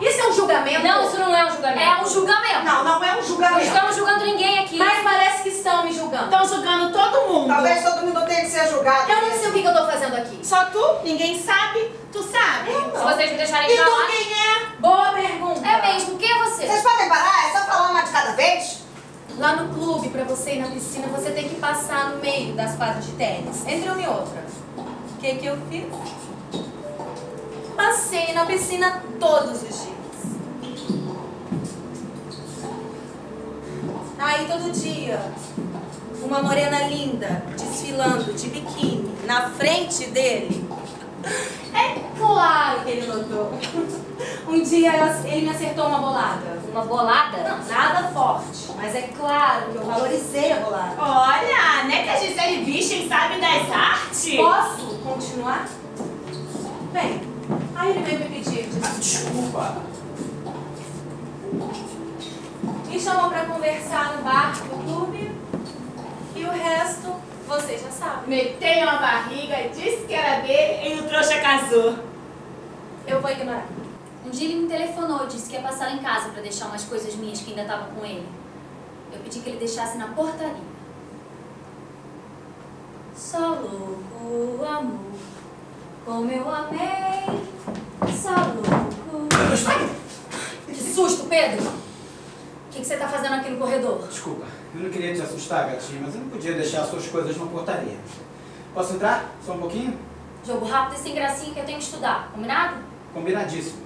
Isso é um julgamento? Não, isso não é um julgamento. É um julgamento. Não, não é um Não julgamento. estamos julgando ninguém aqui. Mas parece que estão me julgando. Estão julgando todo mundo. Talvez todo mundo tenha que ser julgado. Eu não sei o que que eu tô fazendo aqui. Só tu? Ninguém sabe? Tu sabe? Se vocês me deixarem E tu falar. quem é? Boa pergunta. É mesmo, quem é você? Vocês podem parar? É só falar uma de cada vez? Lá no clube, pra você ir na piscina, você tem que passar no meio das quadras de tênis, entre uma e outra. O que que eu fiz? Passei na piscina todos os dias. Aí todo dia, uma morena linda desfilando de biquíni na frente dele. É claro que ele notou. Um dia ele me acertou uma bolada. Uma bolada? Não, nada forte, mas é claro que eu valorizei a bolada. Olha, né que a Gisele Bündchen sabe das artes? Posso continuar? Bem, aí ele veio me pedir desculpa. Desculpa. Me chamou pra conversar no bar do clube e o resto já sabem. Meteu uma barriga, disse que era dele e o trouxa casou. Eu vou ignorar. Um dia ele me telefonou e disse que ia passar lá em casa pra deixar umas coisas minhas que ainda estavam com ele. Eu pedi que ele deixasse na portaria. Só louco amor, como eu amei. Só louco. Que susto, Pedro! O que, você tá fazendo aqui no corredor? Desculpa, eu não queria te assustar, gatinha, mas eu não podia deixar suas coisas na portaria. Posso entrar? Só um pouquinho? Jogo rápido e sem gracinha que eu tenho que estudar, combinado? Combinadíssimo.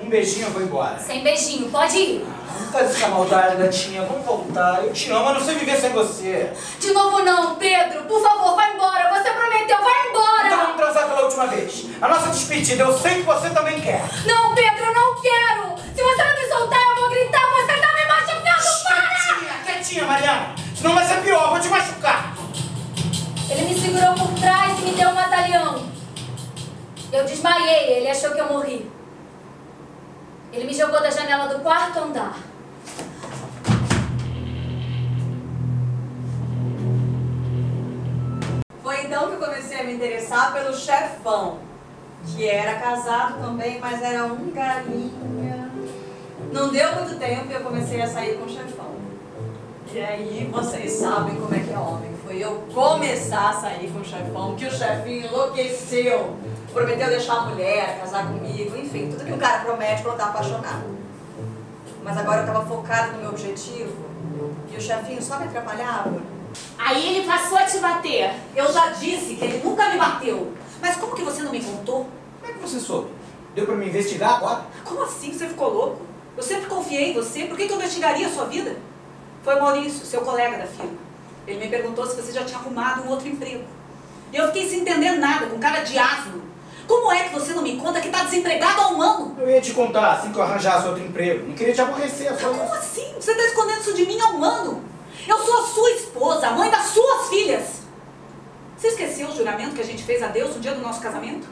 Um beijinho, eu vou embora. Sem beijinho, pode ir. Não faz essa maldade, gatinha. Vamos voltar. Eu te amo, eu não sei viver sem você. De novo não, Pedro. Por favor, vai embora. Você prometeu, vai Então embora. vamos transar pela última vez. A nossa despedida, eu sei que você também quer. Não, Pedro, Senão vai ser pior, vou te machucar. Ele me segurou por trás e me deu um batalhão. Eu desmaiei, ele achou que eu morri. Ele me jogou da janela do quarto andar. Foi então que eu comecei a me interessar pelo chefão, que era casado também, mas era um galinha. Não deu muito tempo e eu comecei a sair com o chefão. E aí vocês sabem como é que é homem. Foi eu começar a sair com o chefão que o chefinho enlouqueceu. Prometeu deixar a mulher, casar comigo, enfim, tudo que um cara promete quando tá apaixonado. Mas agora eu tava focada no meu objetivo e o chefinho só me atrapalhava. Aí ele passou a te bater. Eu já disse que ele nunca me bateu. Mas como que você não me contou? Como é que você soube? Deu pra me investigar agora? Como assim? Você ficou louco? Eu sempre confiei em você. Por que, que eu investigaria a sua vida? Foi o Maurício, seu colega da firma. Ele me perguntou se você já tinha arrumado um outro emprego. E eu fiquei sem entender nada, com cara de asno. Como é que você não me conta que tá desempregado há um ano? Eu ia te contar assim que eu arranjasse outro emprego. Não queria te aborrecer, só Como isso. assim? Você tá escondendo isso de mim há um ano? Eu sou a sua esposa, a mãe das suas filhas. Você esqueceu o juramento que a gente fez a Deus no dia do nosso casamento?